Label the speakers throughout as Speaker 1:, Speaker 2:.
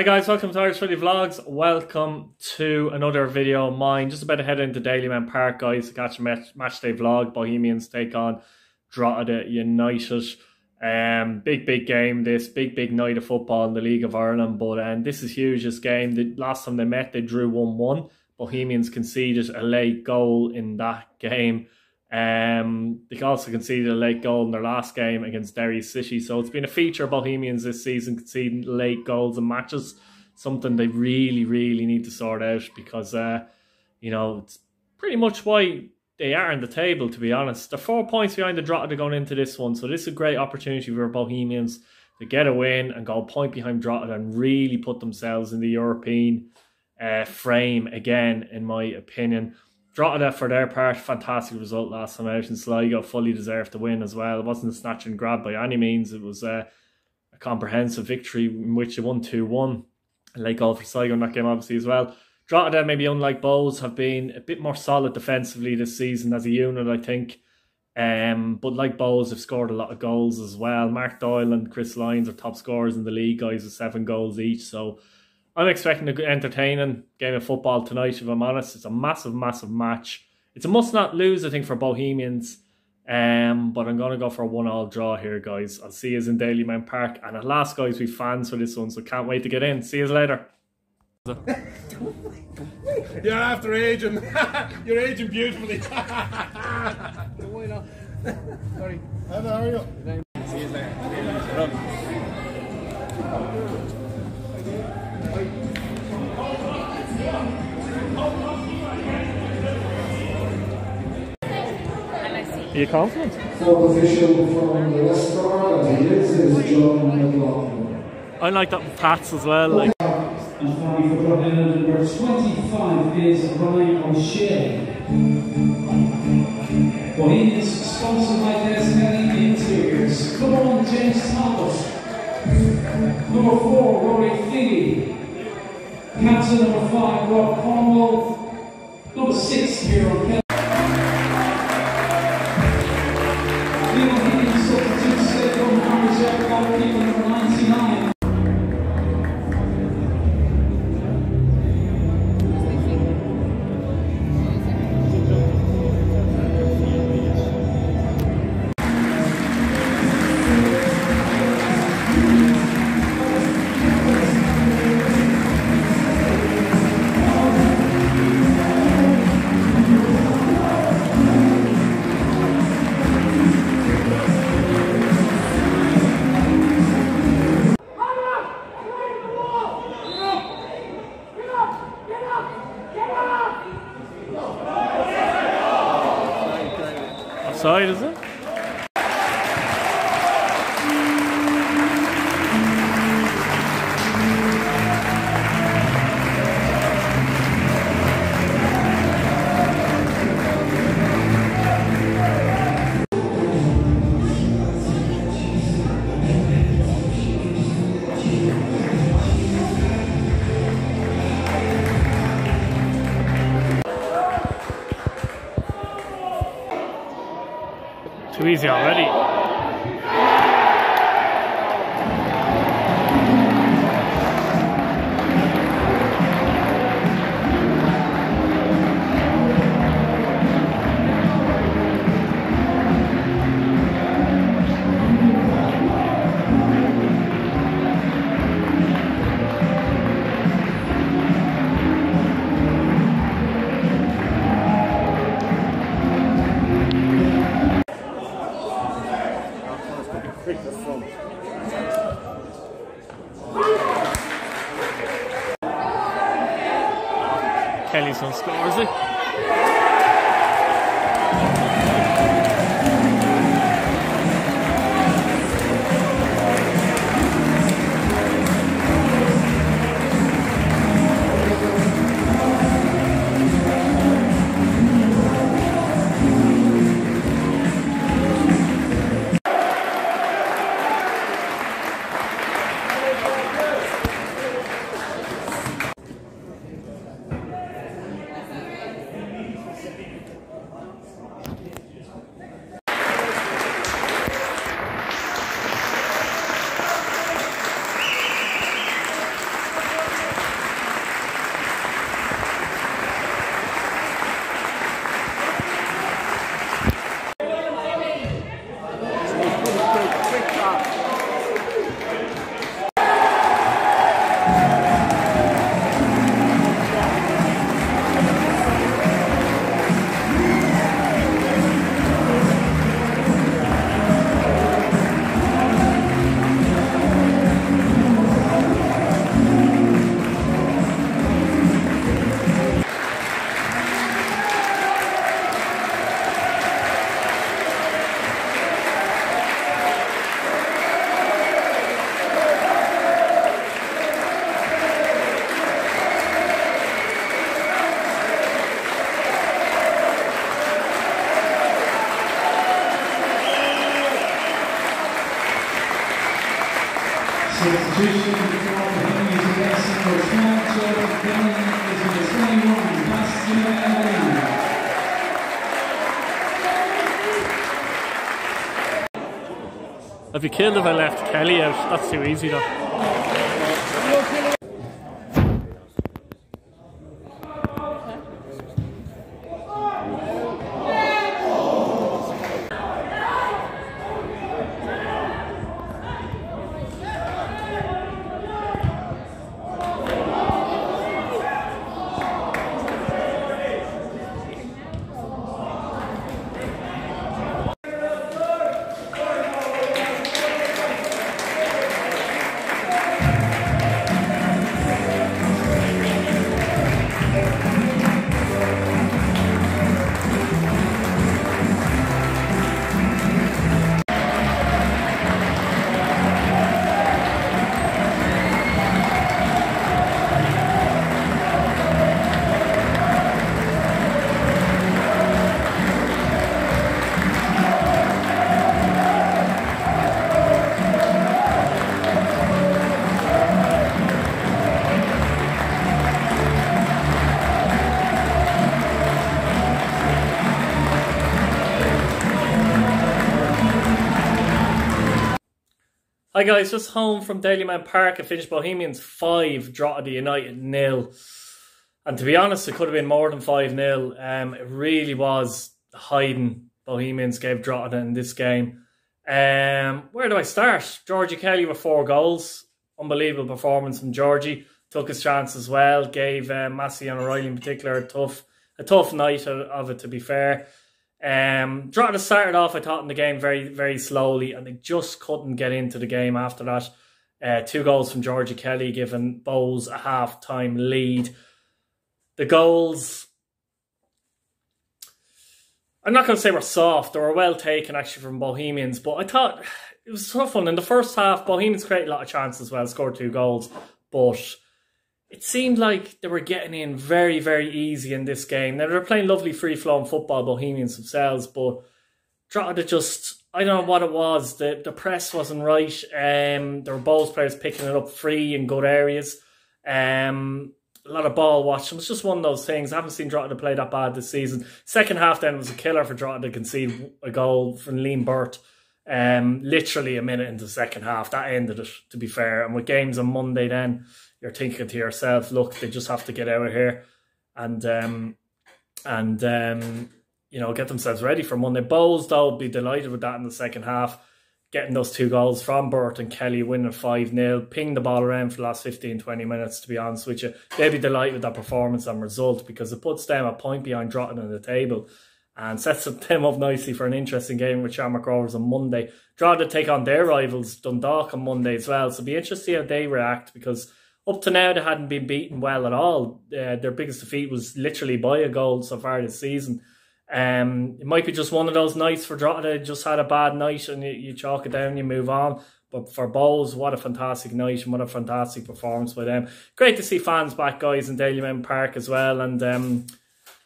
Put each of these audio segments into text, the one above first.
Speaker 1: Hi guys, welcome to Irish Footy Vlogs. Welcome to another video of mine. Just about to head into Dalymount Park, guys, to catch a match, match day vlog. Bohemians take on Drogheda United. Um, big, big game this. Big, big night of football in the League of Ireland. But um, this is huge, this game. The last time they met, they drew 1-1. Bohemians conceded a late goal in that game. Um, they also conceded a late goal in their last game against Derry City. So it's been a feature of Bohemians this season, conceding late goals in matches. Something they really, really need to sort out because, uh, you know, it's pretty much why they are in the table, to be honest. They're four points behind the Drogheda going into this one. So this is a great opportunity for Bohemians to get a win and go point behind Drogheda and really put themselves in the European uh, frame again, in my opinion. Drogheda, for their part, fantastic result last time out in Sligo. Fully deserved to win as well. It wasn't a snatch and grab by any means. It was uh, a comprehensive victory in which they won 2 1. Late goal for Sligo in that game, obviously, as well. Drogheda, maybe unlike Bohs, have been a bit more solid defensively this season as a unit, I think. Um, but like Bohs, have scored a lot of goals as well. Mark Doyle and Chris Lyons are top scorers in the league, guys, with seven goals each. So I'm expecting a good, entertaining game of football tonight, if I'm honest. It's a massive, massive match. It's a must not lose, I think, for Bohemians. Um, but I'm going to go for a one all draw here, guys. I'll see you in Dalymount Park. And at last, guys, we fans for this one, so can't wait to get in. See you later.
Speaker 2: You're after aging. You're aging beautifully.
Speaker 3: Why not? Sorry.
Speaker 2: How are you?
Speaker 1: Are you confident?
Speaker 4: Fourth official from the West Cork and the Lids is John McLaughlin.
Speaker 1: I like that with Pats as well. Like
Speaker 5: And finally for Dublin, number 25 is Ryan O'Shea. Bohemians sponsored by Des Kelly Interiors. Come on, James Thomas. Number 4, Rory Figgy. Captain number 5, Rob Cornwall. Number 6, Kieran Kelly. The
Speaker 1: offside, is Too easy already. On score, is he?
Speaker 5: Substitution for Bohemians against number 12, Joe Kelly is number 21, Bastien Lee.
Speaker 1: I'd be killed if I left Kelly out. That's too easy though. Hi guys, just home from Dalymount Park. I finished Bohemians 5, Drogheda United nil. And to be honest, it could have been more than 5 0. Um, it really was hiding Bohemians gave Drogheda in this game. Um, where do I start? Georgie Kelly with four goals. Unbelievable performance from Georgie. Took his chance as well. Gave uh, Massey and O'Reilly in particular a tough, a tough night of it, to be fair. Um, Drogheda started off, I thought, in the game very, very slowly, and they just couldn't get into the game after that. Uh, two goals from Georgie Kelly, giving Bohs a half time lead. The goals, I'm not going to say were soft, they were well taken actually from Bohemians, but I thought it was tough one. In the first half, Bohemians created a lot of chances as well, scored two goals, but it seemed like they were getting in very, very easy in this game. Now, they were playing lovely free flowing football, Bohemians themselves, but Drogheda just, I don't know what it was. The the press wasn't right. Um, there were both players picking it up free in good areas. Um, a lot of ball watching. It was just one of those things. I haven't seen Drogheda play that bad this season. Second half then was a killer for Drogheda to concede a goal from Liam Burt. Um, literally a minute into the second half. That ended it, to be fair. And with games on Monday then, you're thinking to yourself, look, they just have to get out of here and um, and um, you know get themselves ready for Monday. Bohs though be delighted with that in the second half, getting those two goals from Burt and Kelly, winning five 0 ping the ball around for the last 15, 20 minutes. To be honest with you, they'd be delighted with that performance and result because it puts them a point behind Drogheda in the table. And sets them up nicely for an interesting game with Shamrock Rovers on Monday. Drogheda take on their rivals Dundalk on Monday as well. So be interesting how they react because up to now they hadn't been beaten well at all. Uh, their biggest defeat was literally by a goal so far this season. Um, it might be just one of those nights for Drogheda. Just had a bad night and you, you chalk it down, you move on. But for Bohs, what a fantastic night and what a fantastic performance by them. Great to see fans back, guys, in Dalymount Park as well. And um,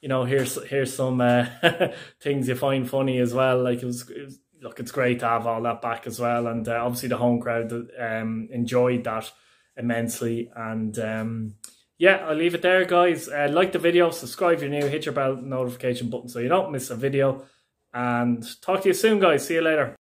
Speaker 1: you know, here's here's some uh, things you find funny as well. Like it was, it was, look, it's great to have all that back as well. And uh, obviously the home crowd um, enjoyed that immensely. And um, yeah, I'll leave it there, guys. Uh, like the video, subscribe if you're new, hit your bell notification button so you don't miss a video. And talk to you soon, guys. See you later.